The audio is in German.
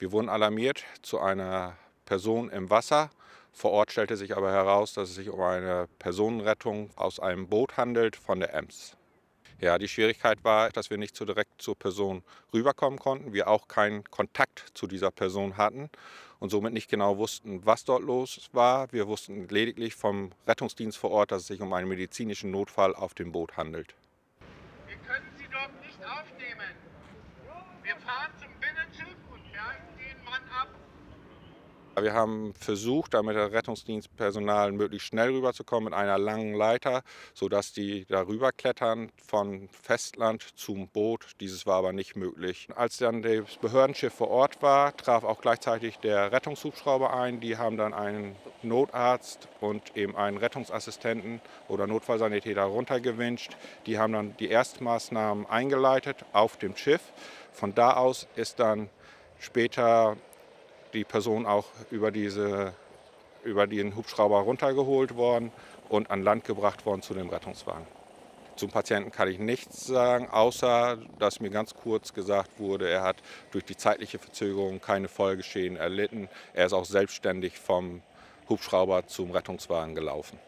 Wir wurden alarmiert zu einer Person im Wasser. Vor Ort stellte sich aber heraus, dass es sich um eine Personenrettung aus einem Boot handelt von der Ems. Ja, die Schwierigkeit war, dass wir nicht so direkt zur Person rüberkommen konnten, wir auch keinen Kontakt zu dieser Person hatten und somit nicht genau wussten, was dort los war. Wir wussten lediglich vom Rettungsdienst vor Ort, dass es sich um einen medizinischen Notfall auf dem Boot handelt. Wir können Sie dort nicht aufnehmen. Wir fahren zum Wir haben versucht, damit der Rettungsdienstpersonal möglichst schnell rüberzukommen mit einer langen Leiter, sodass die darüber klettern von Festland zum Boot. Dieses war aber nicht möglich. Als dann das Behördenschiff vor Ort war, traf auch gleichzeitig der Rettungshubschrauber ein. Die haben dann einen Notarzt und eben einen Rettungsassistenten oder Notfallsanitäter runtergewünscht. Die haben dann die Erstmaßnahmen eingeleitet auf dem Schiff. Von da aus ist dann später die Person auch über, diese, über den Hubschrauber runtergeholt worden und an Land gebracht worden zu dem Rettungswagen. Zum Patienten kann ich nichts sagen, außer dass mir ganz kurz gesagt wurde, er hat durch die zeitliche Verzögerung keine Folgeschäden erlitten. Er ist auch selbstständig vom Hubschrauber zum Rettungswagen gelaufen.